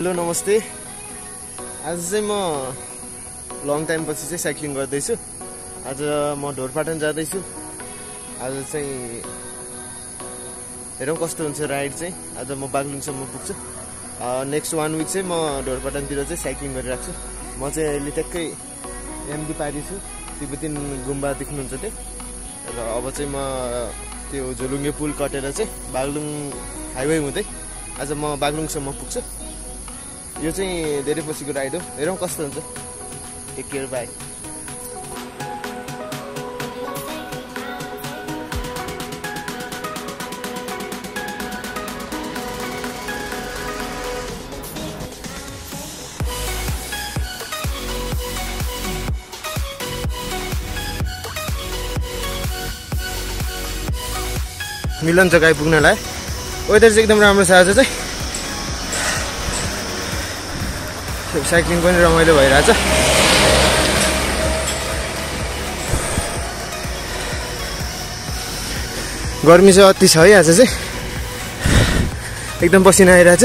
Hello नमस्ते। आज चाहिँ म लङ टाइमपछि चाहिँ साइक्लिङ गर्दैछु। आज म ढोरपाटन जाँदैछु। आज चाहिँ हेरौँ कस्तो हुन्छ राइड चाहिँ। आज म बागलुङसम्म पुग्छु। नेक्स्ट वान विक चाहिँ म ढोरपाटनतिर चाहिँ साइक्लिङ गरिरहेको छु। म चाहिँ अहिले ट्याक्कै एमडी पारी छु। तिब्बतिन गुम्बा देख्नुहुन्छ त्यो। र अब चाहिँ म त्यो झोलुङ्गे पुल कटेर चाहिँ बागलुङ हाइवे हुँदै आज म बागलुङसम्म पुग्छु। यो चाहिँ धेरै पछिको राइड हो। हेरौँ कस्तो हुन्छ। टेक केयर बाई मिलन जग्गा आइपुग्नलाई वेदर चाहिँ एकदम राम्रो छ आज चाहिँ। साइक्लिङ पनि रमाइलो भइरहेछ। गर्मी चाहिँ अति छ है आज चाहिँ। एकदम पसिना आइरहेछ।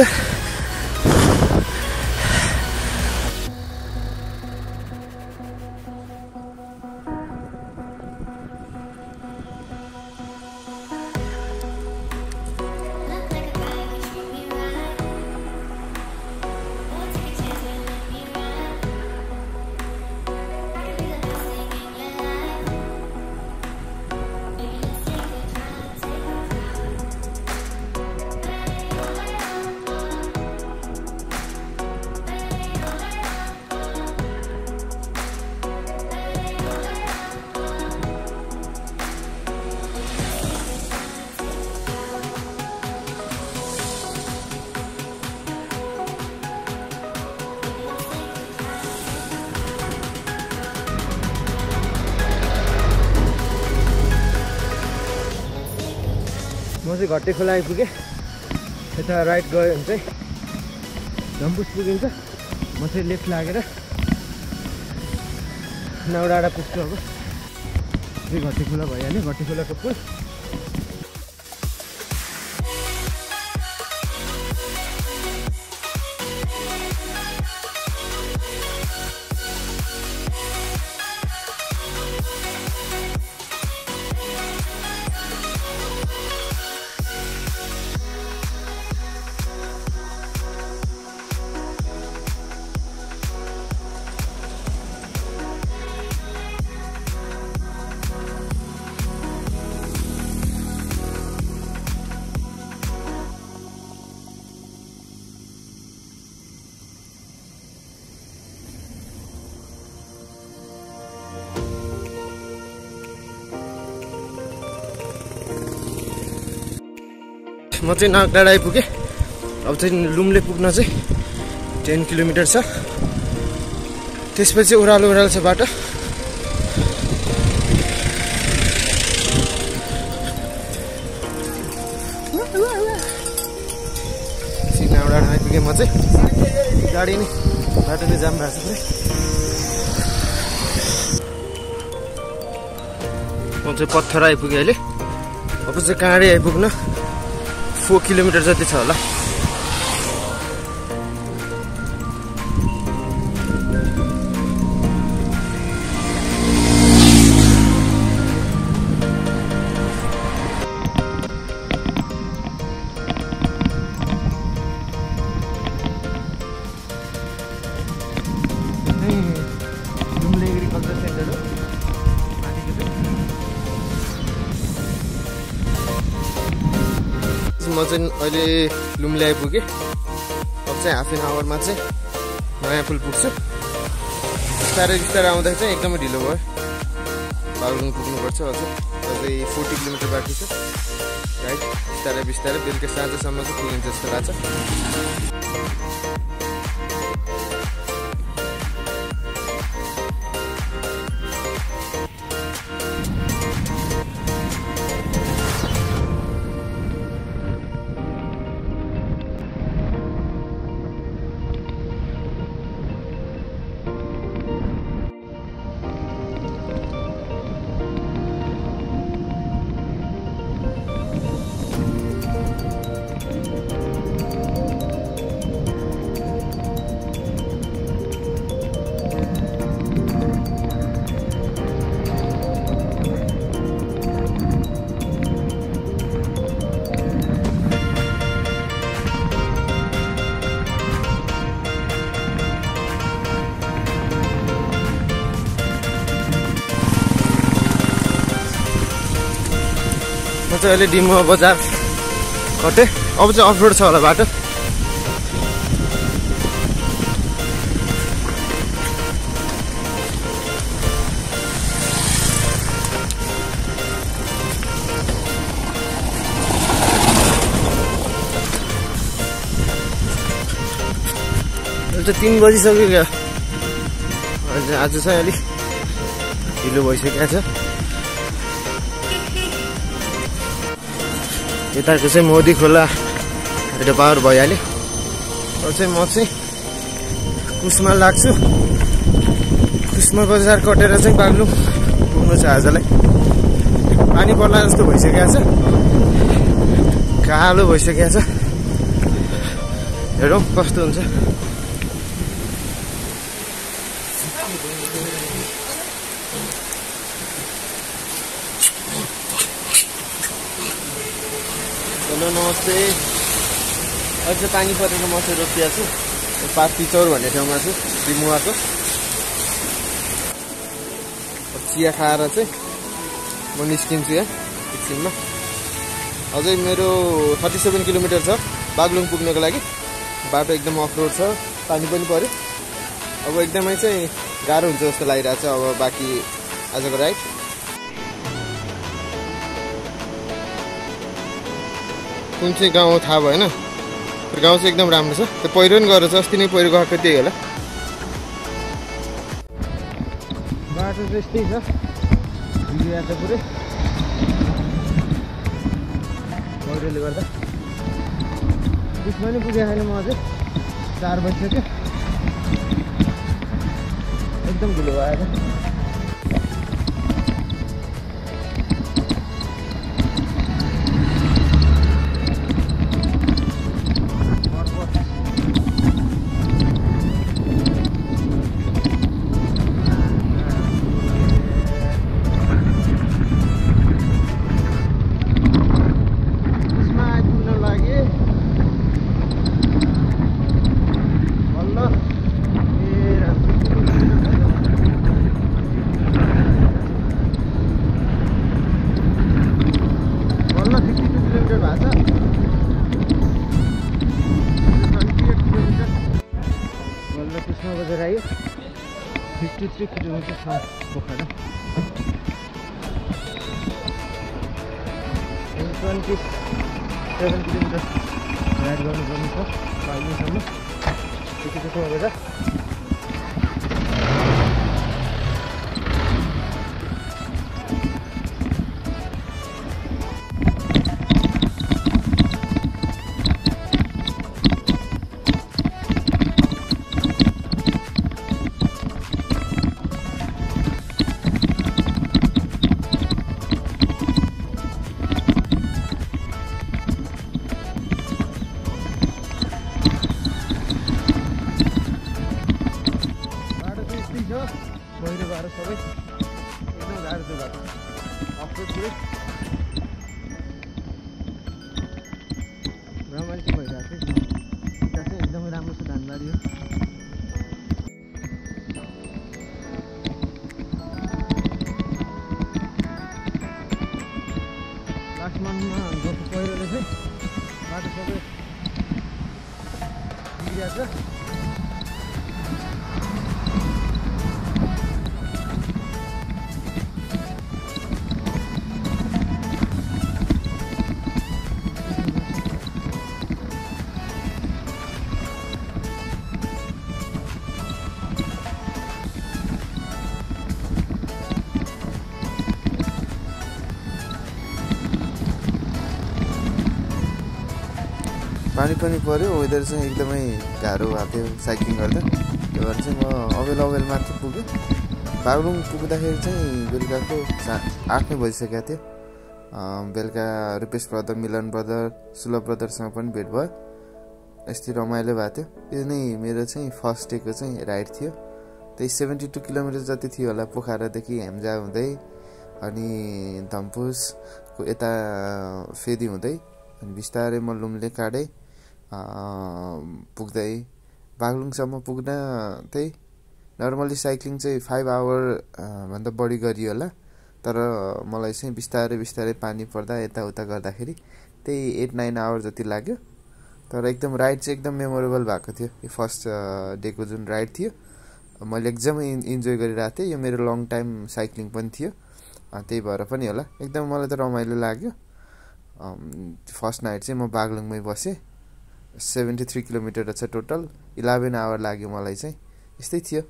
म चाहिँ घट्टे खोला आइपुगेँ। यता राइट गयो भने चाहिँ झम्पुस पुगिन्छ। म चाहिँ लेफ्ट लागेर नाउडाँडा पुग्छु अब। चाहिँ घट्टे खोला भइहाल्यो। घट्टे खोलाको पुल। म चाहिँ नागडाँडा आइपुगेँ। अब चाहिँ लुम्ले पुग्न चाहिँ टेन किलोमिटर छ। त्यसपछि ओह्रालो ओह्रालो छ बाटो। आइपुगेँ म चाहिँ। गाडी नै बाटो नै जाम भएको छ म चाहिँ पत्थर आइपुगेँ अहिले। अब चाहिँ काँडे आइपुग्न? फोर किलोमिटर जति छ होला। चाहिँ अहिले लुम्ले आइपुगेँ अब चाहिँ हाफ एन आवरमा चाहिँ नयाँ पुल पुग्छु। बिस्तारै बिस्तारै आउँदा चाहिँ एकदमै ढिलो भयो। बागलुङ पुग्नुपर्छ अझ। अझै फोर्टी किलोमिटर बाँकी छ। राइट बिस्तारै बिस्तारै बेलुका साँझसम्म चाहिँ पुगिन्छ जस्तो लाग्छ। चाहिँ अहिले डिमुवा बजार कटे अब चाहिँ अफरोड छ होला बाटो। तिन बजिसक्यो क्या। आज चाहिँ अलिक ढिलो भइसकेको छ। यताको चाहिँ मोदी खोला एउटा पावर भइहाल्यो। अब चाहिँ म चाहिँ कुसमा लाग्छु? कुसमा बजार कटेर चाहिँ बाग्लुङ पुग्नु छ आजलाई। पानी पर्ला जस्तो भइसकेको छ। कालो भइसकेको छ। हेरौँ कस्तो हुन्छ। हेलो नमस्ते। अहिले चाहिँ पानी परेको म चाहिँ रोकिएको छु। पाँच पिचौर भन्ने ठाउँमा छु डिमुवाको चिया खाएर चाहिँ म निस्किन्छु यहाँ एकछिनमा। अझै मेरो थर्टी सेभेन किलोमिटर छ बागलुङ पुग्नको लागि। बाटो एकदम अफ रोड छ पानी पनि पऱ्यो अब एकदमै चाहिँ गाह्रो हुन्छ जस्तो लागिरहेको छ अब बाँकी आजको राइड। कुन चाहिँ गाउँ थाहा भएन। गाउँ चाहिँ एकदम राम्रो छ। त्यो पहिरो पनि गएको छ अस्ति नै पहिरो गएको त्यही होला। बाटो चाहिँ यस्तै छ। आज पुरै। पहिरोले गर्दा। त्यसमा नि पुगेको छैन म अझै। चार बजिसक्यो। एकदम ढिलो भयो फिफ्टी थ्री किलोमिटर छ। Pokhara twenty seven kilometre ride गर्नुपर्ने छ पाइलिङसम्म त्यति चाहिँ बाटो अफरोड पुरै रमाइलो चाहिँ भइरहेको छ यता चाहिँ एकदमै राम्रो छ धानबारी हो लास्ट मन्थमा गएको चाहिँ बाटो सबै पानी पनि पऱ्यो वेदर चाहिँ एकदमै गाह्रो भएको थियो साइक्लिङ गर्दा। त्यो भएर चाहिँ म अवेल अवेल मात्र पुगेँ। बागलुङ पुग्दाखेरि चाहिँ बेलुकाको सा आठ नै बजिसकेको थियो बेलुका रुपेश ब्रदर मिलन ब्रदर सुलभ ब्रदरसँग पनि भेट भयो। यस्तै रमाइलो भएको थियो। यो नै मेरो चाहिँ फर्स्ट डेको चाहिँ राइड थियो। त्यही सेभेन्टी टू किलोमिटर जति थियो होला पोखरादेखि हेम्जा हुँदै अनि धम्पुसको यता फेदी हुँदै अनि बिस्तारै म लुम्ले काँडै पुग्दै बागलुङसम्म पुग्न त्यही नर्मली साइक्लिङ चाहिँ फाइभ आवर भन्दा बढी गरियो होला। तर मलाई चाहिँ बिस्तारै बिस्तारै पानी पर्दा यताउता गर्दाखेरि त्यही एट नाइन आवर जति लाग्यो। तर एकदम राइड चाहिँ एकदम मेमोरेबल भएको थियो। यो फर्स्ट डेको जुन राइड थियो मैले एकदमै इन्जोय गरिरहेको थिएँ। यो मेरो लङ टाइम साइक्लिङ पनि थियो। त्यही भएर पनि होला। एकदम मलाई त रमाइलो लाग्यो। फर्स्ट नाइट चाहिँ म बागलुङमै बसेँ। सेभेन्टी थ्री किलोमिटर छ टोटल। इलेभेन आवर लाग्यो मलाई चाहिँ। यस्तै थियो।